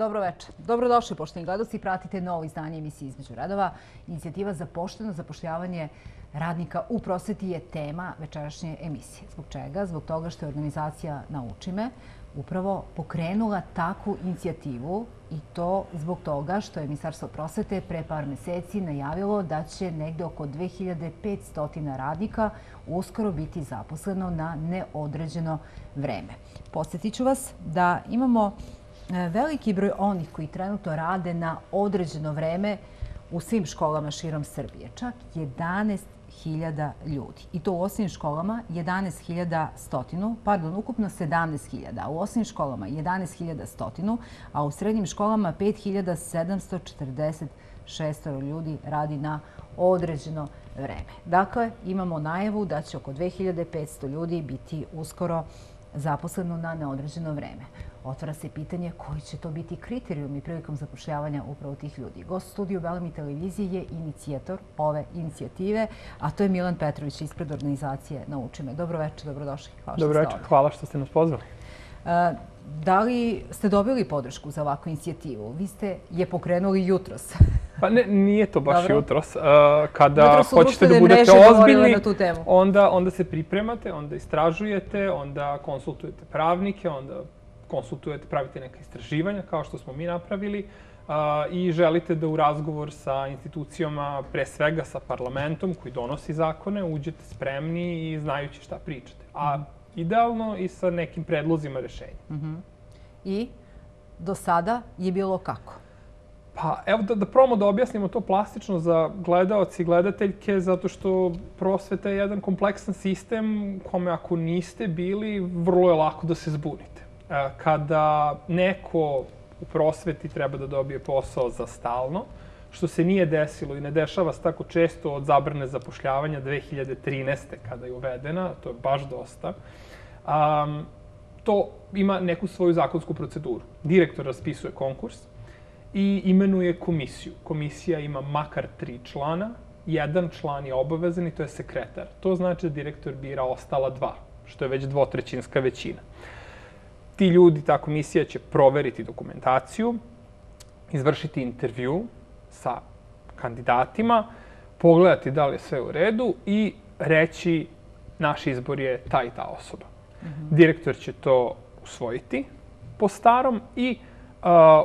Dobro večer. Dobrodošli, pošteni gledalci. Pratite novo izdanje emisije Između radova. Inicijativa za pošteno zapošljavanje radnika u prosveti je tema večerašnje emisije. Zbog čega? Zbog toga što je organizacija Naučime upravo pokrenula takvu inicijativu i to zbog toga što je Ministarstvo prosvete pre par meseci najavilo da će negde oko 2500 radnika uskoro biti zaposleno na neodređeno vreme. Podsjetiću vas da imamo veliki broj onih koji trenutno rade na određeno vreme u svim školama širom Srbije. Čak 11.000 ljudi. I to u osnovnim školama 11.100, pardon, ukupno 17.000. U osnovnim školama 11.100, a u srednjim školama 5.746 ljudi radi na određeno vreme. Dakle, imamo najavu da će oko 2.500 ljudi biti uskoro zaposleno na neodređeno vreme. Otvara se pitanje koji će to biti kriterijumi prilikom zapošljavanja upravo tih ljudi. Gost studiju Belami televizije je inicijator ove inicijative, a to je Milan Petrović ispred organizacije Naučime. Dobro večer, dobrodošli. Hvala što Dobro večer, hvala što ste nas pozvali. E, da li ste dobili podršku za ovakvu inicijativu? Vi ste je pokrenuli jutros. Pa ne, nije to baš Dobro. jutros. Uh, kada jutros hoćete da budete ozbiljni, onda, onda se pripremate, onda istražujete, onda konsultujete pravnike, onda konsultujete, pravite neka istraživanja kao što smo mi napravili uh, i želite da u razgovor sa institucijama, pre svega sa parlamentom koji donosi zakone, uđete spremni i znajući šta pričate. A mm -hmm. idealno i sa nekim predlozima rešenja. Mm -hmm. I do sada je bilo kako? Pa evo da, da promo da objasnimo to plastično za gledaoci i gledateljke, zato što prosveta je jedan kompleksan sistem kome ako niste bili, vrlo je lako da se zbunite. E, kada neko u prosveti treba da dobije posao za stalno, što se nije desilo i ne dešava se tako često od zabrane zapošljavanja 2013. kada je uvedena, to je baš dosta, um, to ima neku svoju zakonsku proceduru. Direktor raspisuje konkurs, i imenuje komisiju. Komisija ima makar tri člana, jedan član je obavezan i to je sekretar. To znači da direktor bira ostala dva, što je već dvotrećinska većina. Ti ljudi, ta komisija će proveriti dokumentaciju, izvršiti intervju sa kandidatima, pogledati da li je sve u redu i reći naš izbor je ta i ta osoba. Mm -hmm. Direktor će to usvojiti po starom i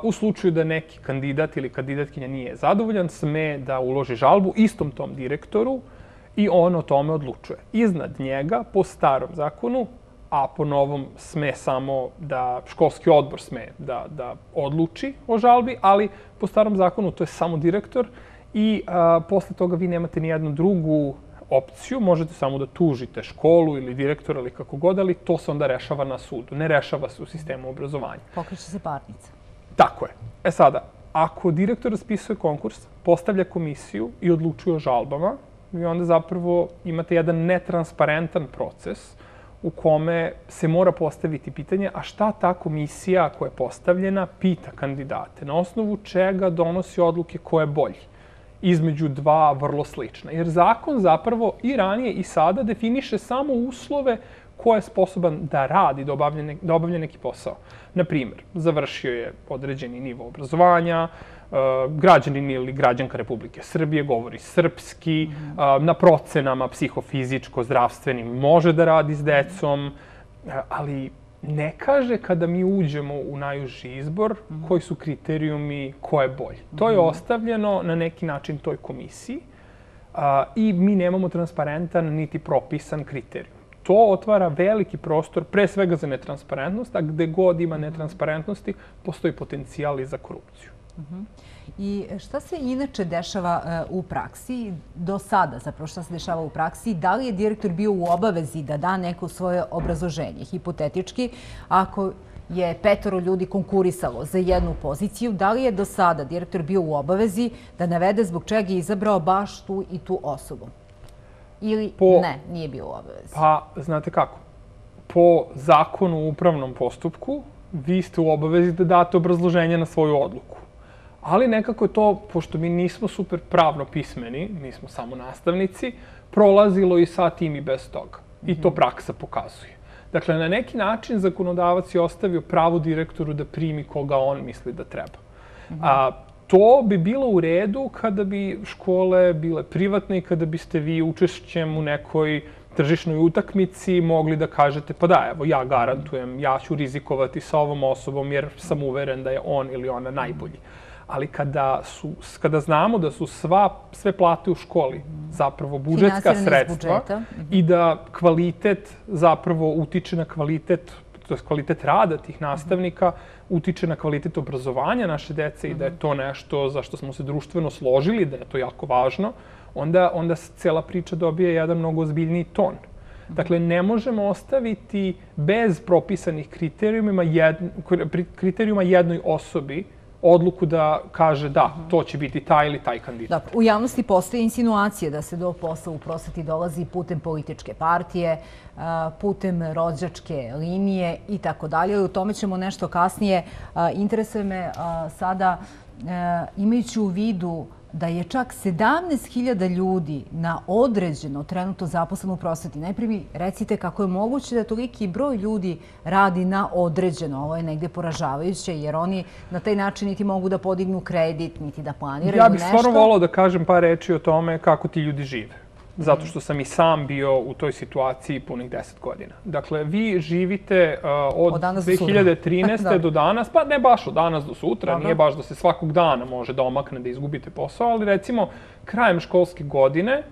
u slučaju da neki kandidat ili kandidatkinja nije zadovoljan, sme da uloži žalbu istom tom direktoru i on o tome odlučuje. Iznad njega, po starom zakonu, a po novom sme samo da školski odbor sme da, da odluči o žalbi, ali po starom zakonu to je samo direktor i a, posle toga vi nemate ni jednu drugu opciju, možete samo da tužite školu ili direktora ili kako god, ali to se onda rešava na sudu, ne rešava se u sistemu obrazovanja. Pokreće se parnica. Tako je. E sada, ako direktor raspisuje konkurs, postavlja komisiju i odlučuje o žalbama, vi onda zapravo imate jedan netransparentan proces u kome se mora postaviti pitanje a šta ta komisija koja je postavljena pita kandidate, na osnovu čega donosi odluke koje je bolji između dva vrlo slična. Jer zakon zapravo i ranije i sada definiše samo uslove ko je sposoban da radi, da obavlja, ne, da obavlja neki posao. Naprimjer, završio je određeni nivo obrazovanja, uh, građanin ili građanka Republike Srbije govori srpski, -hmm. uh, na procenama psihofizičko-zdravstvenim može da radi s decom, uh, ali ne kaže kada mi uđemo u najuži izbor -hmm. koji su kriterijumi ko je bolji. To je mhm. ostavljeno na neki način toj komisiji i mi nemamo transparentan niti propisan kriterijum to otvara veliki prostor, pre svega za netransparentnost, a gde god ima netransparentnosti, postoji potencijal i za korupciju. Mhm. I šta se inače dešava e, u praksi do sada, zapravo šta se dešava u praksi? Da li je direktor bio u obavezi da da neko svoje obrazoženje? Hipotetički, ako je petoro ljudi konkurisalo za jednu poziciju, da li je do sada direktor bio u obavezi da navede zbog čega je izabrao baš tu i tu osobu? Ili po, ne, nije bio obavez? Pa, znate kako, po zakonu u upravnom postupku, vi ste u obavezi da date obrazloženje na svoju odluku. Ali nekako je to, pošto mi nismo super pravno pismeni, mi smo samo nastavnici, prolazilo i sa tim i bez toga. I to mhm. praksa pokazuje. Dakle, na neki način zakonodavac je ostavio pravo direktoru da primi koga on misli da treba. A, to bi bilo u redu kada bi škole bile privatne i kada biste vi učešćem u nekoj tržišnoj utakmici mogli da kažete pa da, evo, ja garantujem, ja ću rizikovati sa ovom osobom jer sam uveren da je on ili ona najbolji. Ali kada, su, kada znamo da su sva, sve plate u školi zapravo budžetska sredstva i da kvalitet zapravo utiče na kvalitet to je kvalitet rada tih nastavnika, utiče na kvalitet obrazovanja naše dece i da je to nešto za što smo se društveno složili, da je to jako važno, onda, onda cela priča dobije jedan mnogo ozbiljniji ton. Dakle, ne možemo ostaviti bez propisanih kriterijuma, jed, kriterijuma jednoj osobi odluku da kaže da, to će biti taj ili taj kandidat. Da, u javnosti postoje insinuacije da se do posla u prosveti dolazi putem političke partije, putem rođačke linije i tako dalje. U tome ćemo nešto kasnije. Interesuje me sada, imajući u vidu da je čak 17.000 ljudi na određeno trenutno zaposleno u prosveti. Najprije mi recite kako je moguće da toliki broj ljudi radi na određeno. Ovo je negde poražavajuće jer oni na taj način niti mogu da podignu kredit, niti da planiraju nešto. Ja bih stvarno volao da kažem par reči o tome kako ti ljudi žive zato što sam i sam bio u toj situaciji punih 10 godina. Dakle, vi živite uh, od, od 2013. do danas, pa ne baš od danas do sutra, Dobro. nije baš da se svakog dana može da omakne da izgubite posao, ali recimo krajem školske godine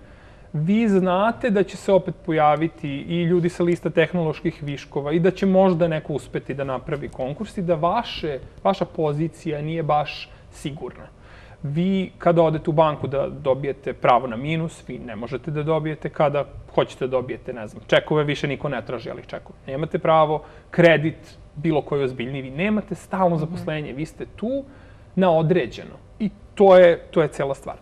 vi znate da će se opet pojaviti i ljudi sa lista tehnoloških viškova i da će možda neko uspeti da napravi konkurs i da vaše, vaša pozicija nije baš sigurna vi kada odete u banku da dobijete pravo na minus, vi ne možete da dobijete kada hoćete da dobijete, ne znam, čekove, više niko ne traži, ali čekove. Nemate pravo, kredit, bilo koji ozbiljni, vi nemate stalno mhm. zaposlenje, vi ste tu na određeno. I to je, to je cela stvar.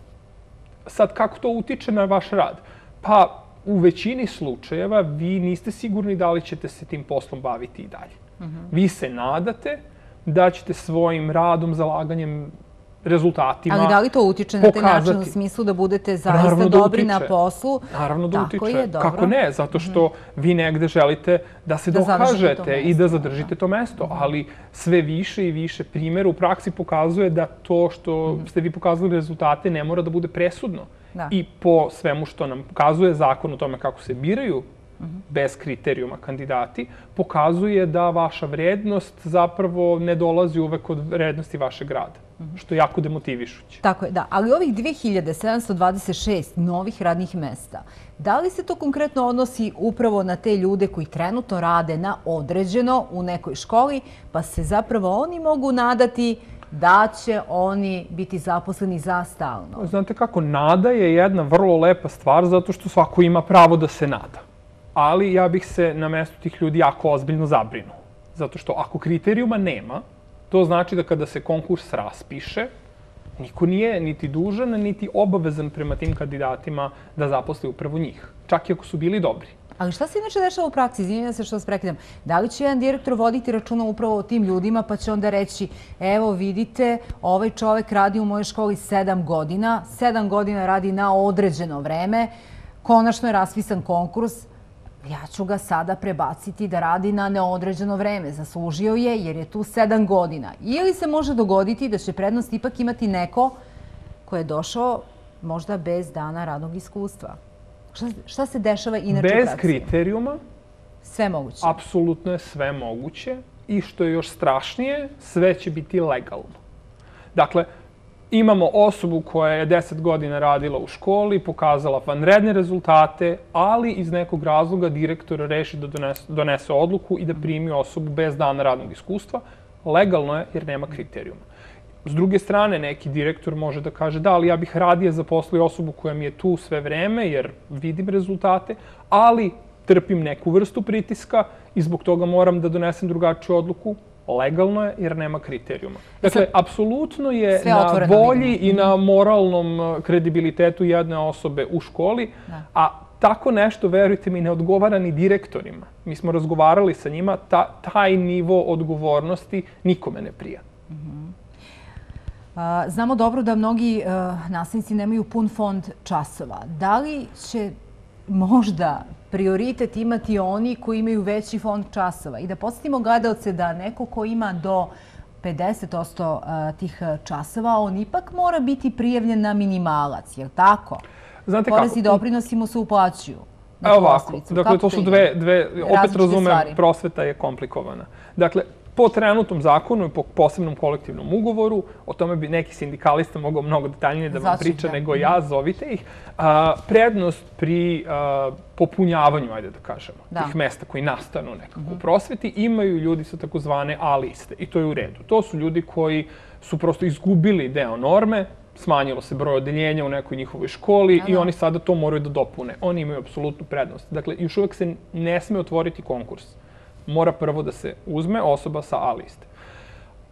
Sad, kako to utiče na vaš rad? Pa, u većini slučajeva vi niste sigurni da li ćete se tim poslom baviti i dalje. Mhm. Vi se nadate da ćete svojim radom, zalaganjem, rezultatima Ali da li to utiče na taj način u smislu da budete zaista dobri na poslu? Naravno da utiče. Je, dobro. Kako ne? Zato što mhm. vi negde želite da se dokažete i da zadržite to mesto. Mhm. Ali sve više i više primjera u praksi pokazuje da to što mhm. ste vi pokazali rezultate ne mora da bude presudno. I po svemu što nam pokazuje zakon o tome kako se biraju bez kriterijuma kandidati, pokazuje da vaša vrednost zapravo ne dolazi uvek od vrednosti vašeg rada što je jako demotivišuće. Tako je, da. Ali ovih 2726 novih radnih mesta, da li se to konkretno odnosi upravo na te ljude koji trenutno rade na određeno u nekoj školi, pa se zapravo oni mogu nadati da će oni biti zaposleni za stalno? Znate kako, nada je jedna vrlo lepa stvar zato što svako ima pravo da se nada. Ali ja bih se na mestu tih ljudi jako ozbiljno zabrinuo. Zato što ako kriterijuma nema, To znači da kada se konkurs raspiše, niko nije niti dužan, niti obavezan prema tim kandidatima da zaposli upravo njih, čak i ako su bili dobri. Ali šta se inače dešava u praksi? Izvinjam se što vas prekidam. Da li će jedan direktor voditi računa upravo o tim ljudima pa će onda reći evo vidite, ovaj čovek radi u mojoj školi sedam godina, sedam godina radi na određeno vreme, konačno je raspisan konkurs, ja ću ga sada prebaciti da radi na neodređeno vreme. Zaslužio je jer je tu sedam godina. Ili se može dogoditi da će prednost ipak imati neko ko je došao možda bez dana radnog iskustva. Šta, šta se dešava inače bez u praksi? Bez kriterijuma? Sve moguće. Apsolutno je sve moguće. I što je još strašnije, sve će biti legalno. Dakle, imamo osobu koja je 10 godina radila u školi, pokazala vanredne rezultate, ali iz nekog razloga direktor reši da donese, donese odluku i da primi osobu bez dana radnog iskustva. Legalno je jer nema kriterijuma. S druge strane, neki direktor može da kaže da, ali ja bih radije zaposlio osobu koja mi je tu sve vreme jer vidim rezultate, ali trpim neku vrstu pritiska i zbog toga moram da donesem drugačiju odluku, legalno je jer nema kriterijuma. E dakle, apsolutno je na volji i na mhm. moralnom uh, kredibilitetu jedne osobe u školi, a tako nešto, verujte mi, ne odgovara ni direktorima. Mi smo razgovarali sa njima, ta, taj nivo odgovornosti nikome ne prija. Mhm. Znamo dobro da mnogi uh, nastavnici nemaju pun fond časova. Da li će možda prioritet imati oni koji imaju veći fond časova. I da podsjetimo gledalce da neko ko ima do 50% tih časova, on ipak mora biti prijavljen na minimalac, je li tako? Znate kako? Porezi doprinosi mu se uplaćuju. Evo ovako, dakle, to su dve, dve, opet razumem, prosveta je komplikovana. Dakle, po trenutnom zakonu i po posebnom kolektivnom ugovoru, o tome bi neki sindikalista mogao mnogo detaljnije da vam priča nego ja, mhm. zovite ih, a, prednost pri a, popunjavanju, ajde da kažemo, da. tih mesta koji nastanu nekako mm -hmm. u prosveti, imaju ljudi sa takozvane A liste i to je u redu. To su ljudi koji su prosto izgubili deo norme, smanjilo se broj odeljenja u nekoj njihovoj školi da, da. i oni sada to moraju da dopune. Oni imaju apsolutnu prednost. Dakle, još uvek se ne sme otvoriti konkurs mora prvo da se uzme osoba sa A liste.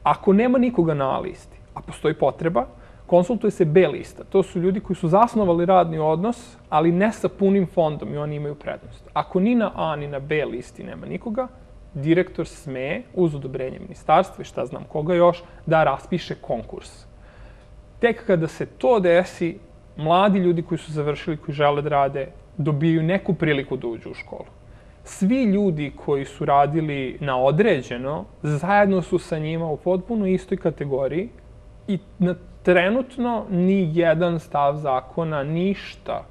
Ako nema nikoga na A listi, a postoji potreba, konsultuje se B lista. To su ljudi koji su zasnovali radni odnos, ali ne sa punim fondom i oni imaju prednost. Ako ni na A ni na B listi nema nikoga, direktor sme, uz odobrenje ministarstva i šta znam koga još, da raspiše konkurs. Tek kada se to desi, mladi ljudi koji su završili, koji žele da rade, dobiju neku priliku da uđu u školu svi ljudi koji su radili na određeno, zajedno su sa njima u potpuno istoj kategoriji i na trenutno ni jedan stav zakona ništa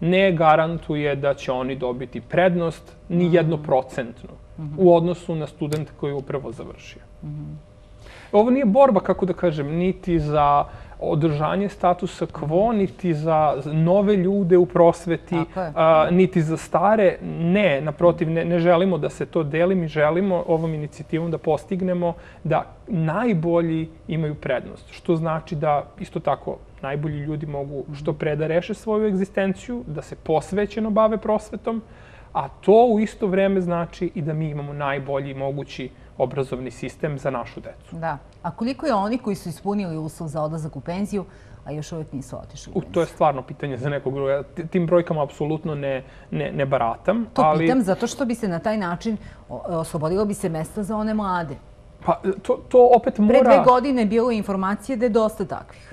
ne garantuje da će oni dobiti prednost ni mhm. jednoprocentnu mm -hmm. u odnosu na studenta koji je upravo završio. Mm -hmm. Ovo nije borba, kako da kažem, niti za održanje statusa quo, niti za nove ljude u prosveti, a, niti za stare. Ne, naprotiv, ne, ne želimo da se to deli. Mi želimo ovom inicijativom da postignemo da najbolji imaju prednost. Što znači da isto tako najbolji ljudi mogu što pre da reše svoju egzistenciju, da se posvećeno bave prosvetom, a to u isto vreme znači i da mi imamo najbolji mogući obrazovni sistem za našu decu. Da. A koliko je oni koji su ispunili uslov za odlazak u penziju, a još uvijek nisu otišli u penziju? To je stvarno pitanje za nekog druga. Tim brojkama apsolutno ne, ne, ne baratam. To ali... pitam zato što bi se na taj način oslobodilo bi se mesta za one mlade. Pa to, to opet mora... Pre dve godine bilo informacije da je dosta takvih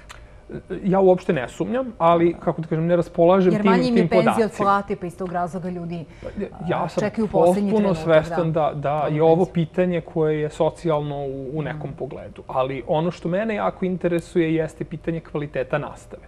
ja uopšte ne sumnjam, ali, kako da kažem, ne raspolažem tim, tim podacima. Jer manje im je penzija od plate, pa iz tog razloga ljudi ja sam čekaju posljednji trenutak. Ja sam potpuno svestan da, da je ovo pitanje koje je socijalno u, u nekom mm. pogledu. Ali ono što mene jako interesuje jeste pitanje kvaliteta nastave.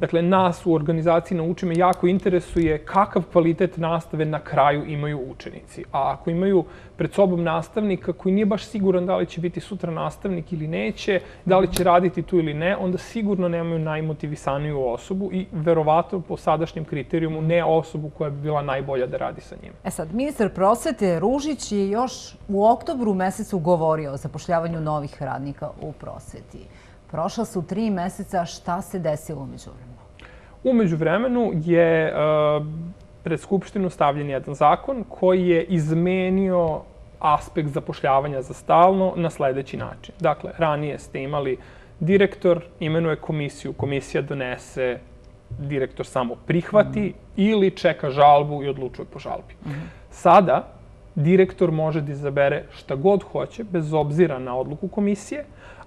Dakle, nas u organizaciji Nauči me jako interesuje kakav kvalitet nastave na kraju imaju učenici. A ako imaju pred sobom nastavnika koji nije baš siguran da li će biti sutra nastavnik ili neće, da li će raditi tu ili ne, onda sigurno nemaju najmotivisaniju osobu i verovatno po sadašnjem kriterijumu ne osobu koja bi bila najbolja da radi sa njim. E sad, ministar prosvete Ružić je još u oktobru mesecu govorio o zapošljavanju novih radnika u prosveti. Prošla su tri meseca, šta se desilo umeđu vremenu? Umeđu vremenu je uh, pred Skupštinu stavljen jedan zakon koji je izmenio aspekt zapošljavanja za stalno na sledeći način. Dakle, ranije ste imali direktor, imenuje komisiju, komisija donese, direktor samo prihvati mm. ili čeka žalbu i odlučuje po žalbi. Mm. Sada, direktor može da izabere šta god hoće, bez obzira na odluku komisije,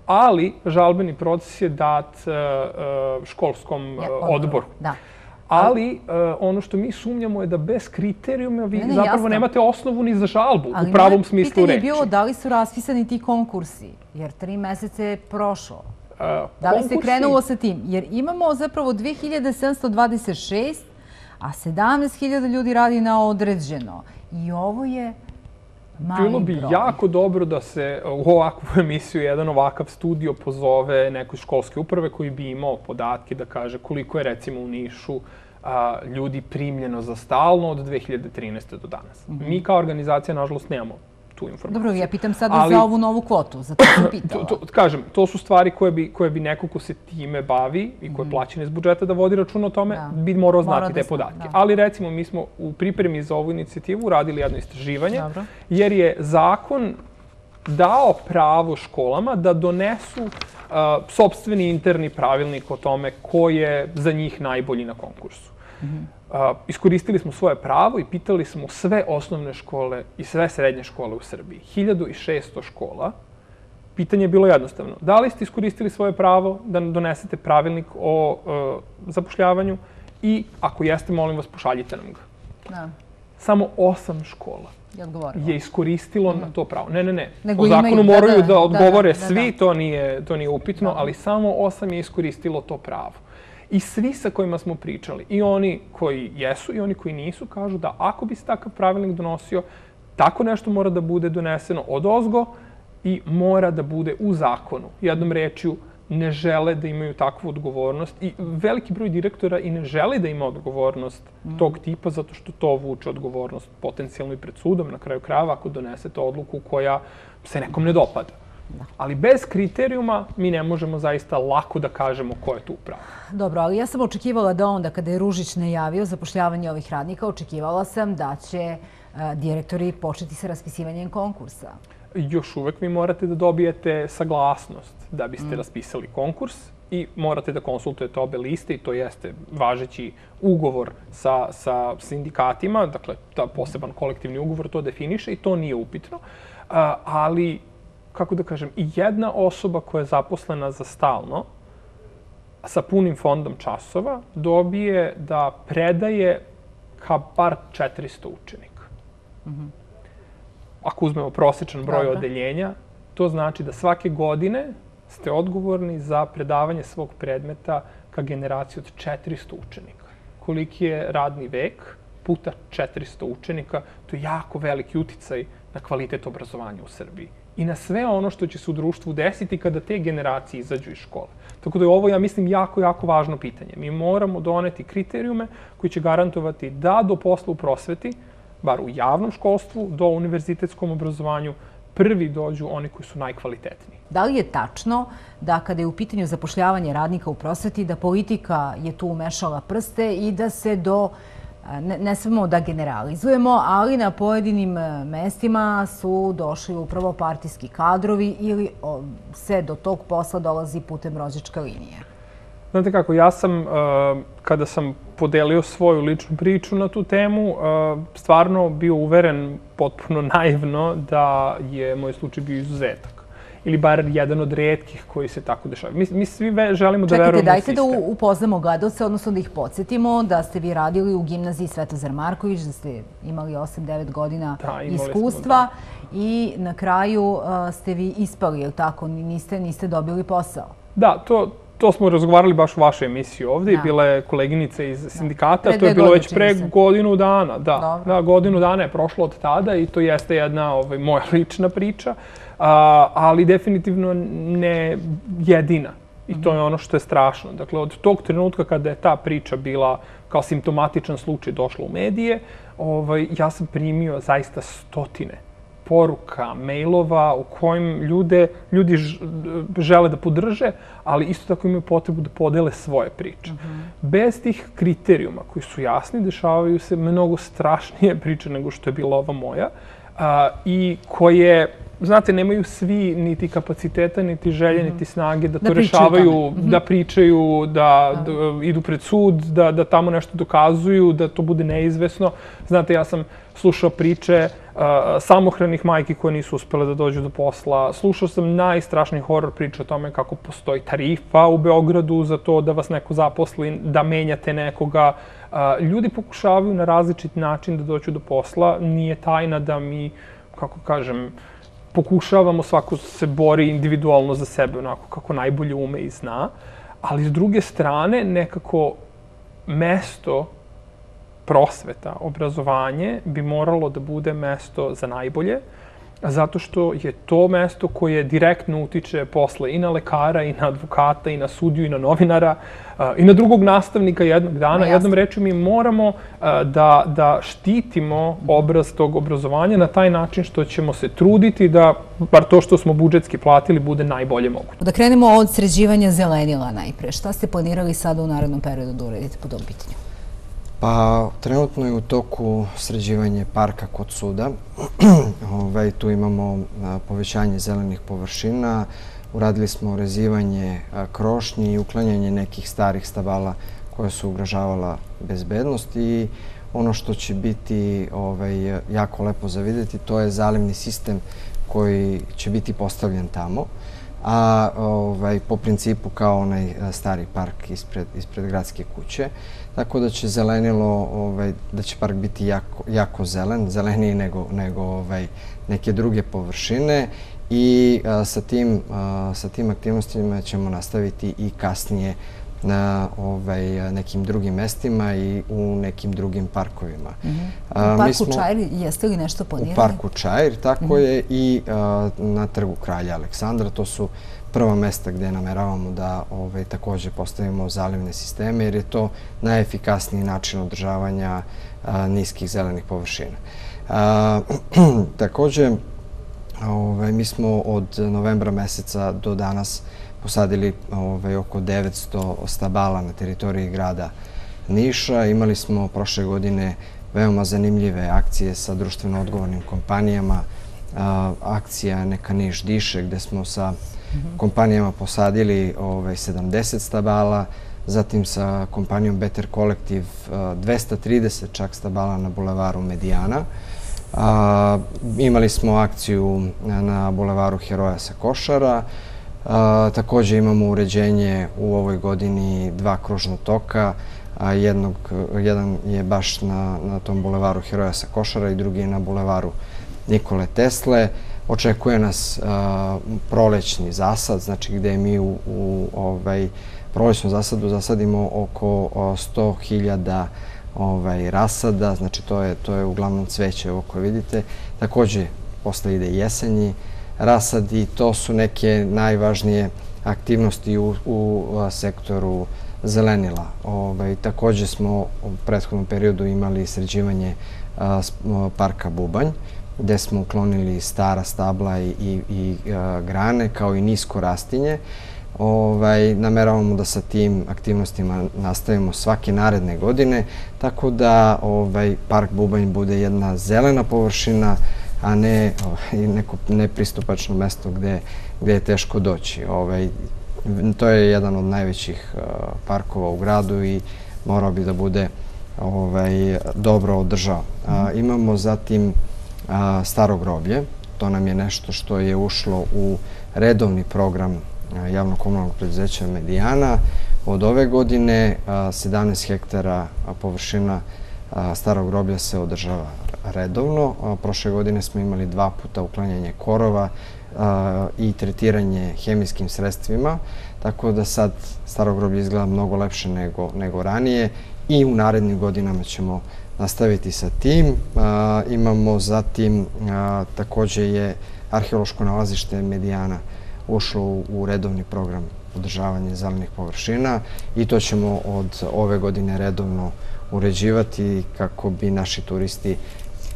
ali žalbeni proces je dat uh, školskom uh, odboru. Da. Ali uh, ono što mi sumnjamo je da bez kriterijuma vi ne, ne, zapravo jasno. nemate osnovu ni za žalbu ali u pravom smislu reči. Ali pitanje je bilo da li su raspisani ti konkursi, jer tri mesece je prošlo. Uh, da li se krenulo sa tim? Jer imamo zapravo 2726, a 17.000 ljudi radi na određeno. I ovo je Bilo bi jako dobro da se u ovakvu emisiju jedan ovakav studio pozove nekoj školske uprave koji bi imao podatke da kaže koliko je recimo u Nišu a, ljudi primljeno za stalno od 2013. do danas. Mm -hmm. Mi kao organizacija, nažalost, nemamo tu informaciju. Dobro, ja pitam sada Ali, za ovu novu kvotu, za to sam pitala. to, to, kažem, to su stvari koje bi, koje bi neko ko se time bavi i koje je mhm. plaćen iz budžeta da vodi račun o tome, da. bi morao znati Mora te podatke. Da. Ali recimo, mi smo u pripremi za ovu inicijativu radili jedno istraživanje, Dobro. jer je zakon dao pravo školama da donesu uh, sobstveni interni pravilnik o tome ko je za njih najbolji na konkursu. Mm -hmm iskoristili smo svoje pravo i pitali smo sve osnovne škole i sve srednje škole u Srbiji. 1600 škola. Pitanje je bilo jednostavno. Da li ste iskoristili svoje pravo da donesete pravilnik o uh, zapošljavanju i ako jeste, molim vas, pošaljite nam ga. Da. Samo osam škola Je iskoristilo na to pravo. Ne, ne, ne. Nego po imaju- zakonu da, moraju da, da da, odgovore da, da, svi, da. to nije, to nije upitno, ali samo osam je iskoristilo to pravo. I svi sa kojima smo pričali, i oni koji jesu i oni koji nisu, kažu da ako bi se takav pravilnik donosio, tako nešto mora da bude doneseno od ozgo i mora da bude u zakonu. Jednom rečju, ne žele da imaju takvu odgovornost i veliki broj direktora i ne želi da ima odgovornost tog tipa zato što to vuče odgovornost potencijalno i pred sudom na kraju krajeva ako donesete odluku koja se nekom ne dopada. Ali bez kriterijuma mi ne možemo zaista lako da kažemo ko je tu pravo. Dobro, ali ja sam očekivala da onda kada je Ružić najavio zapošljavanje ovih radnika, očekivala sam da će e, direktori početi sa raspisivanjem konkursa. Još uvek vi morate da dobijete saglasnost da biste raspisali konkurs i morate da konsultujete obe liste i to jeste važeći ugovor sa, sa sindikatima, dakle ta poseban kolektivni ugovor to definiše i to nije upitno, ali kako da kažem, i jedna osoba koja je zaposlena za stalno sa punim fondom časova dobije da predaje ka bar 400 učenika. Ako uzmemo prosječan broj Dobro. odeljenja, to znači da svake godine ste odgovorni za predavanje svog predmeta ka generaciji od 400 učenika. Koliki je radni vek puta 400 učenika, to je jako veliki uticaj na kvalitet obrazovanja u Srbiji i na sve ono što će se u društvu desiti kada te generacije izađu iz škole. Tako da je ovo, ja mislim, jako, jako važno pitanje. Mi moramo doneti kriterijume koji će garantovati da do posla u prosveti, bar u javnom školstvu, do univerzitetskom obrazovanju, prvi dođu oni koji su najkvalitetniji. Da li je tačno da kada je u pitanju zapošljavanje radnika u prosveti, da politika je tu umešala prste i da se do, ne, ne smemo da generalizujemo, ali na pojedinim e, mestima su došli upravo partijski kadrovi ili se do tog posla dolazi putem rođačke linije? Znate kako, ja sam, e, kada sam podelio svoju ličnu priču na tu temu, e, stvarno bio uveren potpuno naivno da je moj slučaj bio izuzetak. Ili bar jedan od redkih koji se tako dešava. Mi, mi svi ve, želimo da Čekajte, verujemo u dajte sistem. da upoznamo gledalce, odnosno da ih podsjetimo da ste vi radili u gimnaziji Svetozar Marković, da ste imali 8-9 godina Da, imali smo, iskustva i na kraju uh, ste vi ispali, jel tako? Niste, niste dobili posao. Da, to, to smo razgovarali baš u vašoj emisiji Da. bila je koleginica iz sindikata, to je bilo već pre godinu dana, da. Da, godinu dana je prošlo od tada i to jeste jedna ovaj, moja lična priča, a, ali definitivno ne jedina. I to je ono što je strašno. Dakle, od tog trenutka kada je ta priča bila kao simptomatičan slučaj došla u medije, ovaj, ja sam primio zaista stotine poruka, mailova u kojim ljude, ljudi žele da podrže, ali isto tako imaju potrebu da podele svoje priče. Bez tih kriterijuma koji su jasni, dešavaju se mnogo strašnije priče nego što je bila ova moja a, i koje Znate, nemaju svi niti kapaciteta, niti želje, niti snage da to Da rešavaju, tome. da pričaju, da, da idu pred sud, da, da tamo nešto dokazuju, da to bude neizvesno. Znate, ja sam slušao priče uh, samohranih majki koje nisu uspele da dođu do posla. Slušao sam najstrašniji horor priče o tome kako postoji tarifa u Beogradu za to da vas neko zaposli, da menjate nekoga. Uh, ljudi pokušavaju na različit način da dođu do posla. Nije tajna da mi, kako kažem, pokušavamo, svako se bori individualno za sebe, onako kako najbolje ume i zna, ali s druge strane nekako mesto prosveta, obrazovanje bi moralo da bude mesto za najbolje, zato što je to mesto koje direktno utiče posle i na lekara, i na advokata, i na sudiju, i na novinara, a, i na drugog nastavnika jednog dana. jasno. Jednom rečju mi moramo a, da, da štitimo obraz tog obrazovanja na taj način što ćemo se truditi da, bar to što smo budžetski platili, bude najbolje moguće. Da krenemo od sređivanja zelenila najpre. Šta ste planirali sada u narednom periodu da uradite po tom pitanju? Pa, trenutno je u toku sređivanje parka kod suda. Ovaj, tu imamo a, povećanje zelenih površina, uradili smo rezivanje a, krošnji i uklanjanje nekih starih stabala koje su ugrožavala bezbednost i ono što će biti ovaj, jako lepo zavideti to je zalivni sistem koji će biti postavljen tamo. a ovaj, po principu kao onaj stari park ispred, ispred gradske kuće. Tako da će zelenilo, ovaj, da će park biti jako, jako zelen, zeleniji nego, nego ovaj, neke druge površine i a, sa, tim, a, sa tim aktivnostima ćemo nastaviti i kasnije na ovaj, nekim drugim mestima i u nekim drugim parkovima. -hmm. U parku smo, Čajr jeste li nešto planirali? U parku Čajr, tako -hmm. je, i na trgu Kralja Aleksandra. To su prva mesta gdje nameravamo da ovaj, također postavimo zalivne sisteme, jer je to najefikasniji način održavanja a, niskih zelenih površina. A, također, ovaj, mi smo od novembra meseca do danas posadili ovaj, oko 900 stabala na teritoriji grada Niša. Imali smo prošle godine veoma zanimljive akcije sa društveno odgovornim kompanijama. Akcija Neka Niš diše, gde smo sa kompanijama posadili ovaj, 70 stabala, zatim sa kompanijom Better Collective eh, 230 čak stabala na bulevaru Medijana. Imali smo akciju eh, na bulevaru Heroja sa Košara, Također imamo uređenje u ovoj godini dva kružna toka. Jedan je baš na tom bulevaru Heroja sa Košara i drugi je na bulevaru Nikole Tesle. Očekuje nas uh, prolećni zasad, znači gde mi u ovaj, prolećnom zasadu zasadimo oko 100.000 ovaj, rasada, znači to je uglavnom cveće ovo koje vidite. Također posle ide jesenji, rasad i to su neke najvažnije aktivnosti u sektoru zelenila. Ovaj, također smo u prethodnom periodu imali sređivanje parka Bubanj, gde smo uklonili stara stabla i grane, kao i nisko rastinje. Ovaj, nameravamo da sa tim aktivnostima nastavimo svake naredne godine, tako da ovaj, park Bubanj bude jedna zelena površina, a ne ovaj, neko nepristupačno mesto gde je teško doći. Ovaj, to je jedan od najvećih uh, parkova u gradu i morao bi da bude ovaj, dobro održao. Imamo zatim staro groblje. To nam je nešto što je ušlo u redovni program javno-komunalnog preduzeća Medijana. Od ove godine 17 hektara površina starog groblja se održava redovno. Prošle godine smo imali dva puta uklanjanje korova i tretiranje hemijskim sredstvima, tako da sad staro groblje izgleda mnogo lepše nego ranije i u narednim godinama ćemo nastaviti sa tim. Imamo zatim, također je arheološko nalazište Medijana ušlo u redovni program održavanja zelenih površina i to ćemo od ove godine redovno uređivati kako bi naši turisti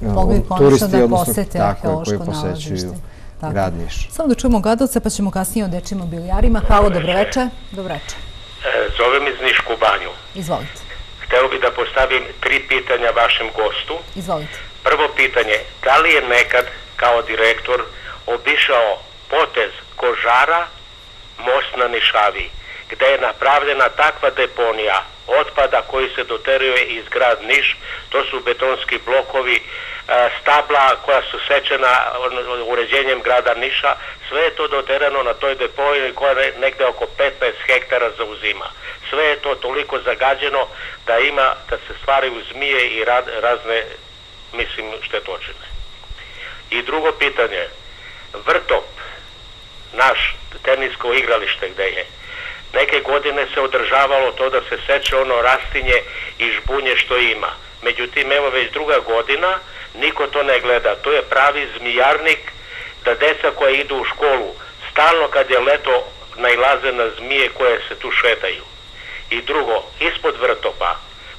mogli konačno da posete arheološko nalazište. Grad Niš. Samo da čujemo gledalce, pa ćemo kasnije o dečim mobilijarima. Halo, dobroveče. Dobroveče. E, zovem iz Nišku banju. Izvolite. Hteo bih da postavim tri pitanja vašem gostu. Izvolite. Prvo pitanje, da li je nekad kao direktor obišao potez Kožara, most na Nišavi, gde je napravljena takva deponija otpada koji se doteruje iz grad Niš, to su betonski blokovi, e, stabla koja su sečena uređenjem grada Niša, sve je to doterano na toj deponiji koja nekde oko 15 hektara zauzima. Sve je to toliko zagađeno da ima da se stvaraju zmije i razne, mislim, štetočine. I drugo pitanje, vrtop, naš tenisko igralište gde je, neke godine se održavalo to da se seče ono rastinje i žbunje što ima. Međutim, evo već druga godina, niko to ne gleda. To je pravi zmijarnik da deca koja idu u školu stalno kad je leto najlaze na zmije koje se tu šetaju. I drugo, ispod vrtopa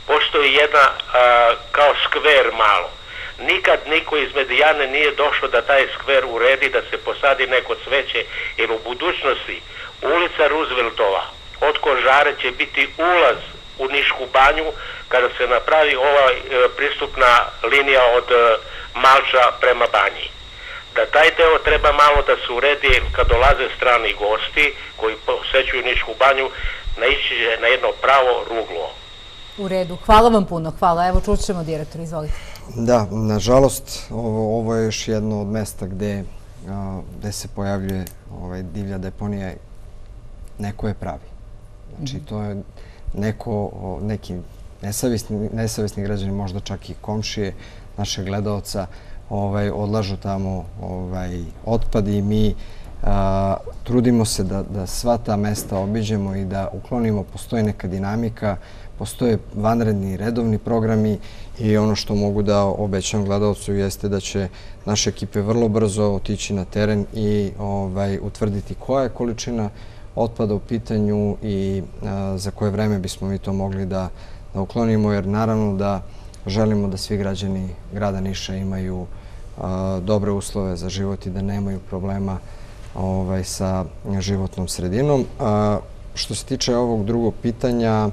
postoji jedna a, kao skver malo. Nikad niko iz Medijane nije došao da taj skver uredi, da se posadi neko cveće, jer u budućnosti ulica Rooseveltova od Kožare će biti ulaz u Nišku banju kada se napravi ova e, pristupna linija od e, Malča prema banji. Da taj deo treba malo da se uredi kad dolaze strani gosti koji posećuju Nišku banju, naići na jedno pravo ruglo. U redu. Hvala vam puno. Hvala. Evo čućemo direktor. Izvolite. Da, nažalost, ovo, ovo je još jedno od mesta gde gde se pojavljuje ovaj, divlja deponija, neko je pravi. Znači, to je neko, neki nesavjesni građani, možda čak i komšije naše gledalca, ovaj, odlažu tamo ovaj, otpad i mi a, trudimo se da, da sva ta mesta obiđemo i da uklonimo. Postoji neka dinamika, postoje vanredni redovni programi i ono što mogu da obećam gledalcu jeste da će naše ekipe vrlo brzo otići na teren i ovaj, utvrditi koja je količina otpada u pitanju i e, za koje vreme bismo mi to mogli da, da uklonimo, jer naravno da želimo da svi građani grada Niša imaju e, dobre uslove za život i da nemaju problema ovaj, sa životnom sredinom. E, što se tiče ovog drugog pitanja,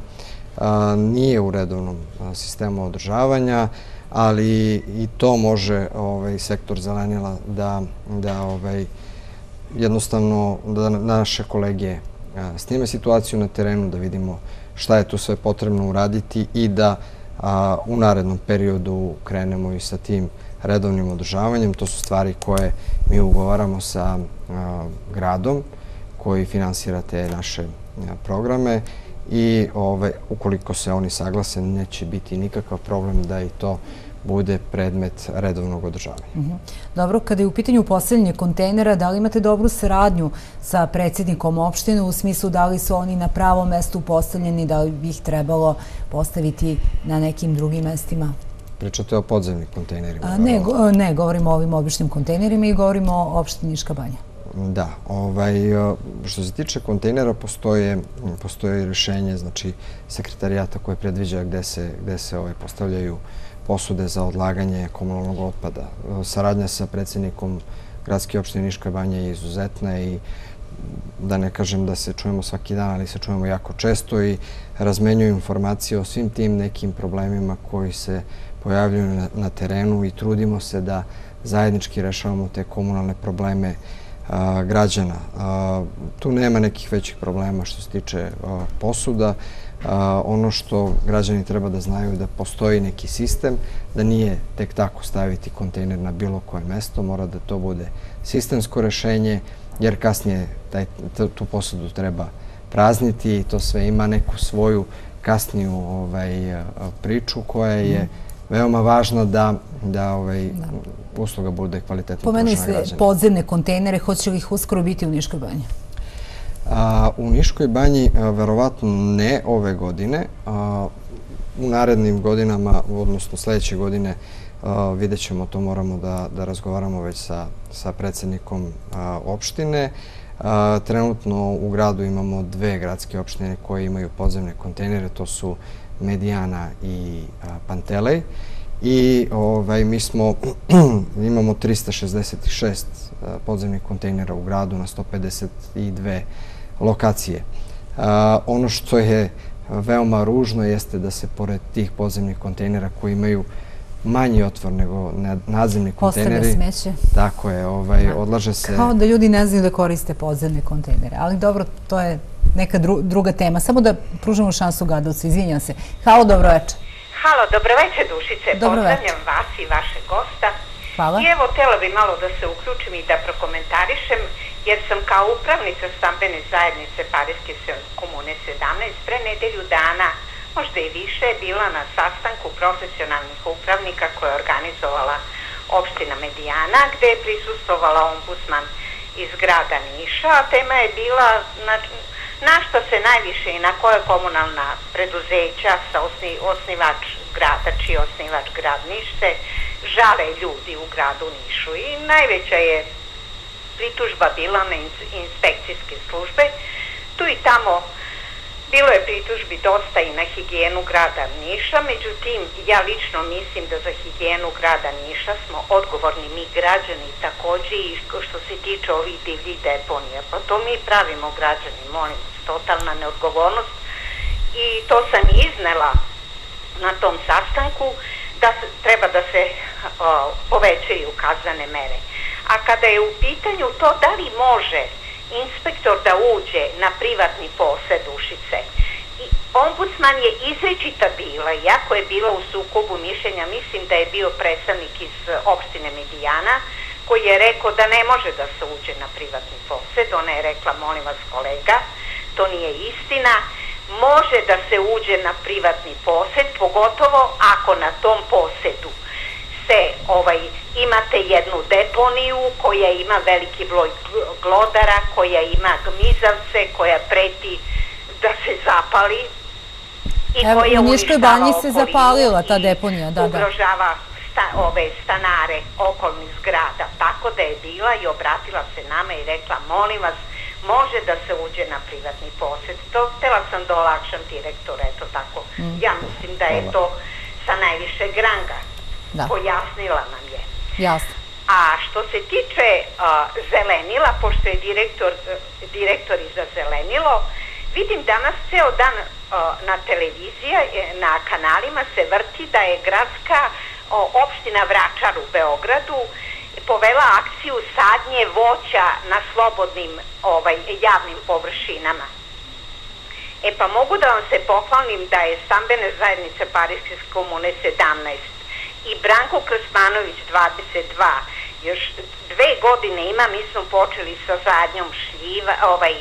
nije u redovnom sistemu održavanja, ali i to može ovaj, sektor zelenila da, da ovaj, jednostavno da naše kolege snime situaciju na terenu, da vidimo šta je tu sve potrebno uraditi i da u narednom periodu krenemo i sa tim redovnim održavanjem. To su stvari koje mi ugovaramo sa gradom koji finansira te naše programe i ovaj, ukoliko se oni saglase, neće biti nikakav problem da i to bude predmet redovnog održavanja. Mhm. Dobro, kada je u pitanju postavljanje kontejnera, da li imate dobru saradnju sa predsjednikom opštine u smislu da li su oni na pravom mestu postavljeni, da li bi ih trebalo postaviti na nekim drugim mestima? Pričate o podzemnim kontejnerima? Ne, govorimo o ovim običnim kontejnerima i govorimo o opštini Niška banja. Da, ovaj, što se tiče kontejnera, postoje, postoje rješenje, znači, sekretarijata koje predviđa gde se, gde se ovaj, postavljaju posude za odlaganje komunalnog otpada. Saradnja sa predsjednikom gradske opštine Niška banja je izuzetna i da ne kažem da se čujemo svaki dan, ali se čujemo jako često i razmenjuju informacije o svim tim nekim problemima koji se pojavljuju na terenu i trudimo se da zajednički rešavamo te komunalne probleme građana. Tu nema nekih većih problema što se tiče posuda. Ono što građani treba da znaju je da postoji neki sistem, da nije tek tako staviti kontejner na bilo koje mesto, mora da to bude sistemsko rešenje, jer kasnije tu posudu treba prazniti i to sve ima neku svoju kasniju ovaj, priču koja je mhm veoma važno da da ovaj usluga bude kvalitetna. Pomenuli ste podzemne kontejnere, hoće li ih uskoro biti u Niškoj banji? U Niškoj banji verovatno ne ove godine. U narednim godinama, odnosno sljedeće godine, vidjet ćemo, to moramo da razgovaramo već sa predsjednikom opštine. Trenutno u gradu imamo dve gradske opštine koje imaju podzemne kontejnere, to su Medijana i Pantelej. I ovaj, mi smo, imamo 366 podzemnih kontejnera u gradu na 152 lokacije. Ono što je veoma ružno jeste da se pored tih podzemnih kontejnera koji imaju manji otvor nego nadzemni kontejneri. Postavlja smeće. Tako je, ovaj, odlaže se... Kao da ljudi ne znaju da koriste podzemne kontejnere. Ali dobro, to je neka druga tema. Samo da pružamo šansu Gadovcu. Izvinjam se. Halo, dobro večer. Halo, dobro večer, Dušice. Pozdravljam vas i vaše gosta. Hvala. I evo, tela bi malo da se uključim i da prokomentarišem, jer sam kao upravnica stambene zajednice Parijske komune 17 pre nedelju dana. Možda i više, bila na sastanku profesionalnih upravnika koje je organizovala opština Medijana, gde je prisustovala ombudsman iz grada Niša, a tema je bila na, na što se najviše i na koje komunalna preduzeća sa osni, osnivač grada, čiji osnivač grad Niš se žale ljudi u gradu Nišu. I najveća je pritužba bila na inspekcijske službe. Tu i tamo Bilo je pritužbi dosta i na higijenu grada Niša, međutim, ja lično mislim da za higijenu grada Niša smo odgovorni mi građani takođe i što se tiče ovih divljih deponija. Pa to mi pravimo građani, molim, totalna neodgovornost. I to sam iznela na tom sastanku da treba da se o, povećaju kazane mere. A kada je u pitanju to da li može inspektor da uđe na privatni posed ušice. I ombudsman je izrečita bila, iako je bila u sukobu mišljenja, mislim da je bio predstavnik iz e, opštine Medijana, koji je rekao da ne može da se uđe na privatni posed. Ona je rekla, molim vas kolega, to nije istina. Može da se uđe na privatni posed, pogotovo ako na tom posedu jednu deponiju koja ima veliki broj glodara, koja ima gmizavce, koja preti da se zapali i Evo, koja u Niškoj banji se zapalila ta deponija, da, da. Ugrožava sta, ove stanare okolnih zgrada, tako da je bila i obratila se nama i rekla, molim vas, može da se uđe na privatni posjed. To htela sam da olakšam direktor, eto tako. Mm. Ja mislim da je to sa najviše granga. Da. Pojasnila nam je. Jasno. A što se tiče zelenila, pošto je direktor, e, direktor i za zelenilo, vidim danas ceo dan e, na televizija, e, na kanalima se vrti da je gradska opština Vračar u Beogradu povela akciju sadnje voća na slobodnim ovaj, javnim površinama. E pa mogu da vam se pohvalim da je stambene zajednice Parijske komune 17 i Branko Krsmanović 22 još dve godine ima, mi smo počeli sa zadnjom šljiva, ovaj,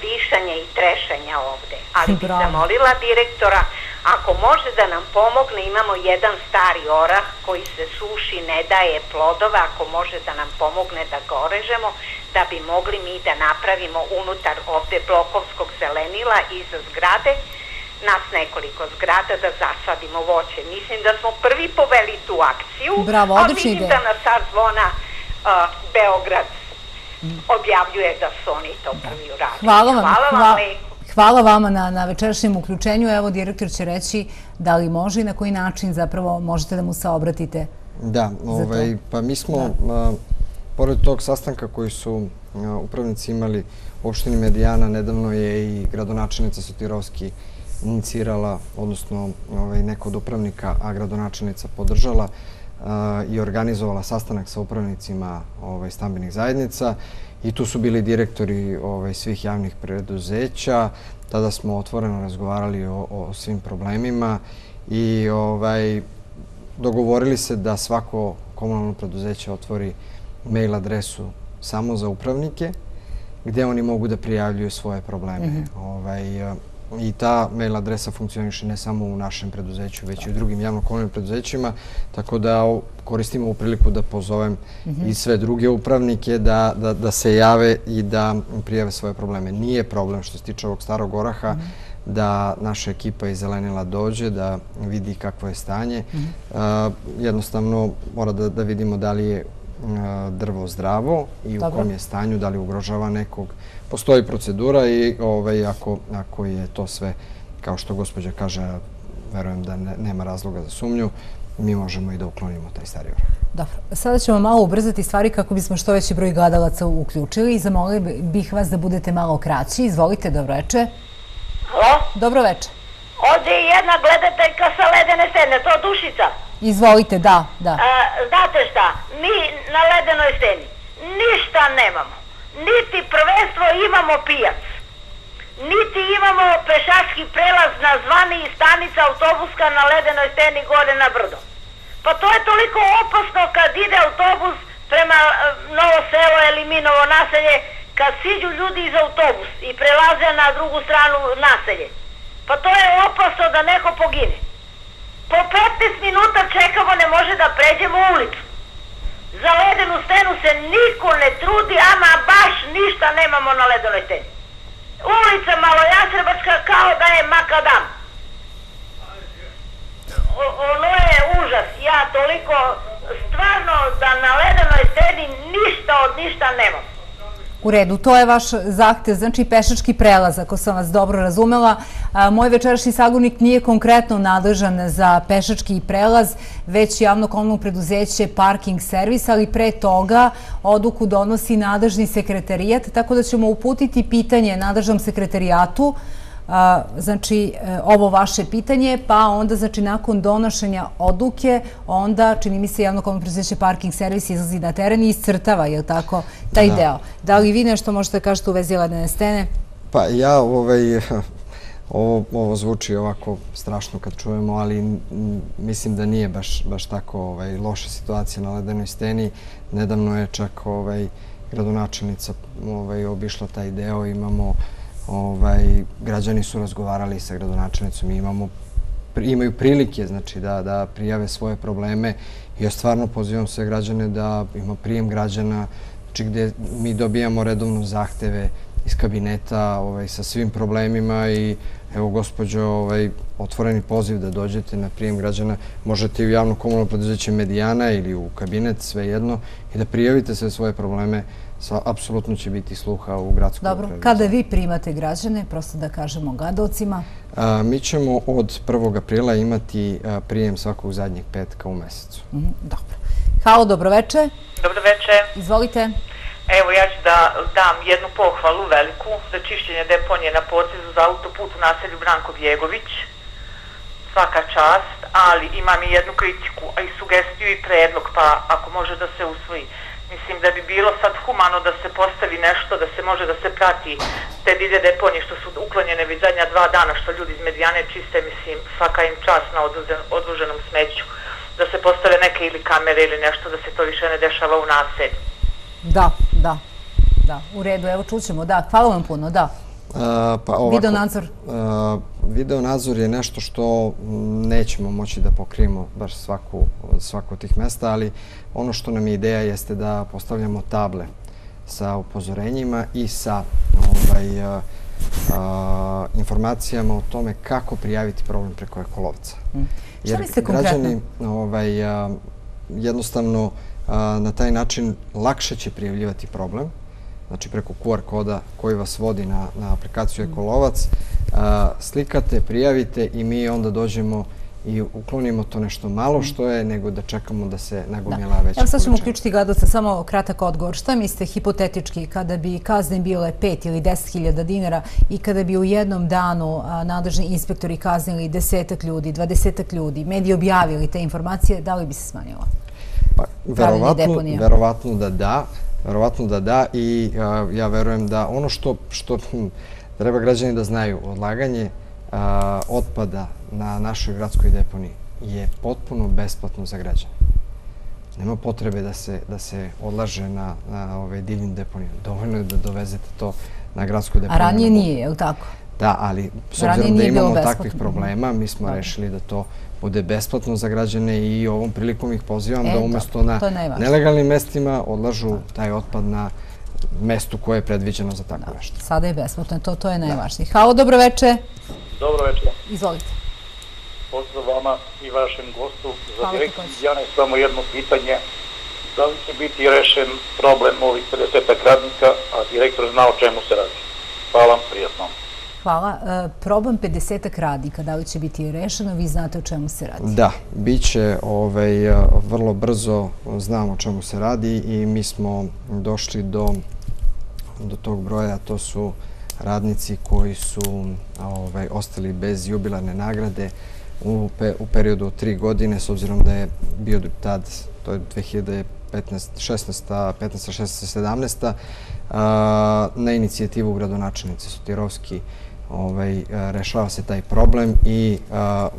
višanja i trešanja ovde. Ali bi zamolila direktora, ako može da nam pomogne, imamo jedan stari orah koji se suši, ne daje plodova, ako može da nam pomogne da ga orežemo, da bi mogli mi da napravimo unutar ovde blokovskog zelenila iza zgrade, nas nekoliko zgrada da zasadimo voće. Mislim da smo prvi poveli tu akciju, Bravo, a vidim da na sad zvona uh, Beograd objavljuje da su oni to prvi uradili. Hvala vam. Hvala vam hvala. Hvala vama na, na večerašnjem uključenju. Evo, direktor će reći da li može i na koji način zapravo možete da mu se obratite. Da, ovaj, pa mi smo, a, pored tog sastanka koji su a, upravnici imali u opštini Medijana, nedavno je i gradonačelnica Sotirovski inicirala, odnosno ovaj, neko od upravnika, a gradonačelnica podržala i organizovala sastanak sa upravnicima ovaj, stambenih zajednica i tu su bili direktori ovaj, svih javnih preduzeća. Tada smo otvoreno razgovarali o svim problemima i dogovorili se da svako komunalno preduzeće otvori mail adresu samo za upravnike gde oni mogu da prijavljuju svoje probleme. Mhm i ta mail adresa funkcioniše ne samo u našem preduzeću, već i u drugim javno-komunalnim preduzećima, tako da koristimo u priliku da pozovem mhm. i sve druge upravnike da se jave i da prijave svoje probleme. Nije problem što se tiče ovog starog oraha mhm. da naša ekipa iz Zelenila dođe, da vidi kakvo je stanje. Mhm. Jednostavno mora da vidimo da li je drvo zdravo i u kom je stanju, da li ugrožava nekog postoji procedura i ovaj, ako je to sve, kao što gospođa kaže, verujem da nema razloga za sumnju, mi možemo i da uklonimo taj stari vrh. Dobro. Sada ćemo malo ubrzati stvari kako bismo što veći broj gledalaca uključili i zamolili bih vas da budete malo kraći. Izvolite, dobro veče. Halo? Dobro veče. Ovdje je jedna gledateljka sa ledene stene, to Dušica. Izvolite, da, da. Znate šta, mi na ledenoj steni ništa nemamo niti prvenstvo imamo pijac, niti imamo pešački prelaz na zvani i stanica autobuska na ledenoj steni gore na brdo. Pa to je toliko opasno kad ide autobus prema e, Novo selo ili Minovo naselje, kad siđu ljudi iz autobus i prelaze na drugu stranu naselje. Pa to je opasno da neko pogine. Po 15 minuta čekamo, ne može da pređemo ulicu za ledenu stenu se niko ne trudi, ama baš ništa nemamo na ledenoj steni. Ulica malo Jasrebačka kao da je makadam. ono je užas. Ja toliko, stvarno da na ledenoj steni ništa od ništa nemam. U redu, to je vaš zahtev, znači pešački prelaz, ako sam vas dobro razumela. Moj večerašnji sagovornik nije konkretno nadležan za pešački prelaz, već javno komunalno preduzeće parking servis, ali pre toga oduku donosi nadležni sekretarijat, tako da ćemo uputiti pitanje nadležnom sekretarijatu znači e, ovo vaše pitanje, pa onda znači nakon donošenja odluke, onda čini mi se javno komunalno preduzeće parking servis izlazi na teren i iscrtava, je li tako, taj deo. Da li vi nešto možete kažete u vezi ledene stene? Pa ja ovaj, ovo, ovo zvuči ovako strašno kad čujemo, ali mislim da nije baš, baš tako ovaj, loša situacija na ledenoj steni. Nedavno je čak ovaj, gradonačelnica ovaj, obišla taj deo. Imamo, ovaj, građani su razgovarali sa gradonačelnicom i imamo imaju prilike znači, da, da prijave svoje probleme. Ja stvarno pozivam sve građane da ima prijem građana znači, gde mi dobijamo redovno zahteve iz kabineta ovaj, sa svim problemima i evo gospođo, ovaj, otvoreni poziv da dođete na prijem građana. Možete i u javno komunalno podrezeće Medijana ili u kabinet, sve jedno, i da prijavite sve svoje probleme. Apsolutno će biti sluha u gradskom Dobro, kada vi primate građane, prosto da kažemo gadovcima? Mi ćemo od 1. aprila imati prijem svakog zadnjeg petka u mesecu. Mhm, dobro. Halo, dobroveče. Dobroveče. Izvolite. Evo, ja ću da dam jednu pohvalu veliku za čišćenje deponije na potezu za autoput u naselju Branko Bjegović. Svaka čast, ali imam i jednu kritiku, a i sugestiju i predlog, pa ako može da se usvoji. Mislim da bi bilo sad humano da se postavi nešto, da se može da se prati te divlje deponije što su uklonjene već zadnja dva dana što ljudi iz Medijane čiste, mislim, svaka im čast na odloženom smeću. Da se postave neke ili kamere ili nešto, da se to više ne dešava u naselju. Da, da. Da, u redu, evo čućemo. Da, hvala vam puno, da. Pa video nadzor? Video nadzor je nešto što nećemo moći da pokrijemo baš svaku, svaku od tih mesta, ali ono što nam je ideja jeste da postavljamo table sa upozorenjima i sa ovaj, informacijama o tome kako prijaviti problem preko ekolovca. Mm. Šta mislite konkretno? Građani ovaj, jednostavno na taj način lakše će prijavljivati problem, znači preko QR koda koji vas vodi na, na aplikaciju Ekolovac, slikate, prijavite i mi onda dođemo i uklonimo to nešto malo što je, nego da čekamo da se nagomila veća Evo sad ćemo uključiti gledalca samo kratak odgovor. Šta mislite hipotetički kada bi kazne bile 5 ili 10 hiljada dinara i kada bi u jednom danu nadležni inspektori kaznili desetak ljudi, dvadesetak ljudi, mediji objavili te informacije, da li bi se smanjilo? Pa, verovatno, verovatno da da, verovatno da da i ja verujem da ono što, što hm, treba građani da znaju, odlaganje otpada na našoj gradskoj deponiji je potpuno besplatno za građane. Nema potrebe da se, da se odlaže na, na ove divnim deponijama. Dovoljno je da dovezete to na gradsku deponiju. A ranije nije, je li tako? Da, ali s obzirom da imamo takvih problema, mi smo rešili da to bude besplatno za građane i ovom prilikom ih pozivam da umjesto na nelegalnim mestima odlažu taj otpad na mestu koje je predviđeno za tako nešto. Sada je besplatno, to, to je najvažnije. Halo, dobro večer. Dobro večer. Izvolite. Pozdrav vama i vašem gostu. Za direkt ja ne samo jedno pitanje. Da li će biti rešen problem ovih 50 radnika, a direktor zna o čemu se radi? Hvala, prijatno. Hvala. E, problem 50 radnika, da li će biti rešeno? Vi znate o čemu se radi? Da, bit će ovaj, e, vrlo brzo, znamo o čemu se radi i mi smo došli do, do tog broja. To su radnici koji su ovaj, ostali bez jubilarne nagrade u, pe, u periodu od tri godine, s obzirom da je bio tad, to je 2015, 16, 15, 16, 17, na inicijativu gradonačelnice Sotirovski ovaj, e, rešava se taj problem i e,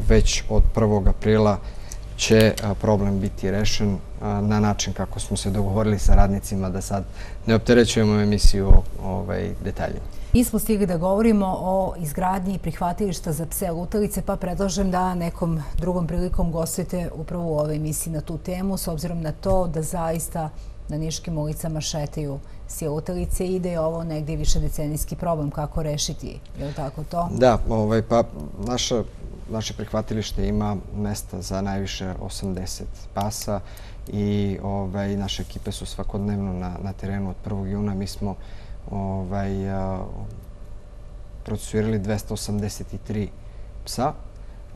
već od 1. aprila će e, problem biti rešen na način kako smo se dogovorili sa radnicima da sad ne opterećujemo emisiju ovaj, detaljima. Mi smo stigli da govorimo o izgradnji prihvatilišta za pse lutalice, pa predlažem da nekom drugom prilikom gostujete upravo u ovoj emisiji na tu temu, s obzirom na to da zaista na niškim ulicama šetaju sije lutalice i da je ovo negdje više decenijski problem kako rešiti. Je li tako to? Da, ovaj, pa naša naše prihvatilište ima mesta za najviše 80 pasa i ovaj, naše ekipe su svakodnevno na, na terenu od 1. juna. Mi smo ovaj, procesuirali 283 psa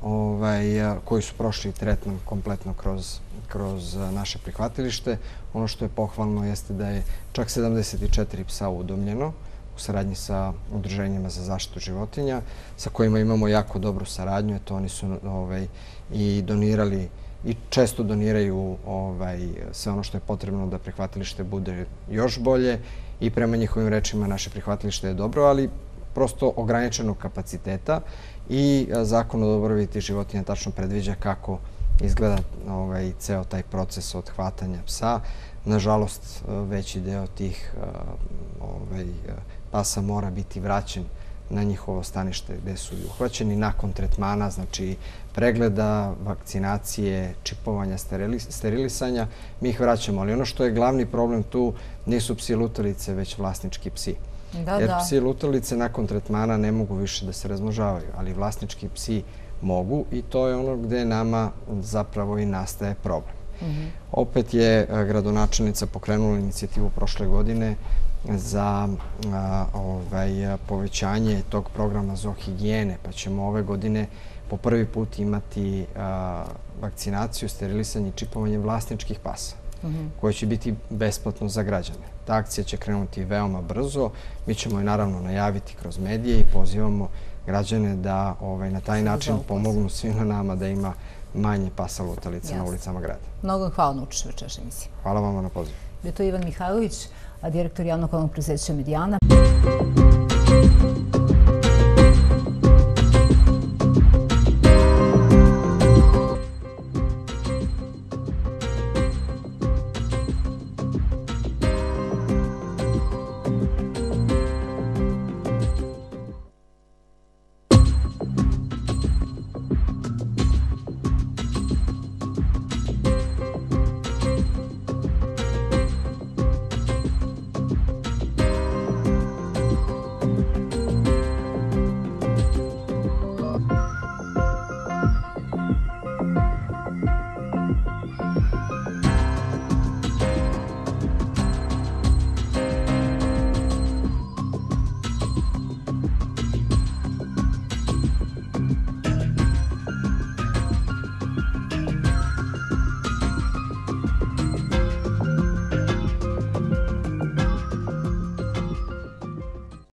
ovaj, koji su prošli tretman kompletno kroz, kroz e, naše prihvatilište. Ono što je pohvalno jeste da je čak 74 psa udomljeno u saradnji sa udruženjima za zaštitu životinja, sa kojima imamo jako dobru saradnju. Eto, oni su ovaj, i donirali i često doniraju ovaj, sve ono što je potrebno da prihvatilište bude još bolje i prema njihovim rečima naše prihvatilište je dobro, ali prosto ograničenog kapaciteta i e, zakon o dobrobiti životinja tačno predviđa kako izgleda ovaj, ceo taj proces odhvatanja psa. Nažalost, veći deo tih ovaj, pasa mora biti vraćen na njihovo stanište gde su uhvaćeni nakon tretmana, znači pregleda, vakcinacije, čipovanja, sterilisanja, mi ih vraćamo. Ali ono što je glavni problem tu nisu psi lutalice, već vlasnički psi. Jer psi lutalice nakon tretmana ne mogu više da se razmožavaju, ali vlasnički psi mogu i to je ono gde nama zapravo i nastaje problem. Mhm. Opet je gradonačelnica pokrenula inicijativu prošle godine za ovaj, povećanje tog programa zoohigijene, pa ćemo ove godine po prvi put imati vakcinaciju, sterilisanje i čipovanje vlasničkih pasa, mhm. koje će biti besplatno za građane. Ta akcija će krenuti veoma brzo. Mi ćemo je naravno najaviti kroz medije i pozivamo građane da ovaj, na taj način pomognu svima nama da ima manje pasa lutalica na ulicama grada. Mnogo hvala na učešću večerašnje emisije. Hvala vam na pozivu. Je to Ivan Mihajlović, direktor javnog kolnog predsjedstva Medijana.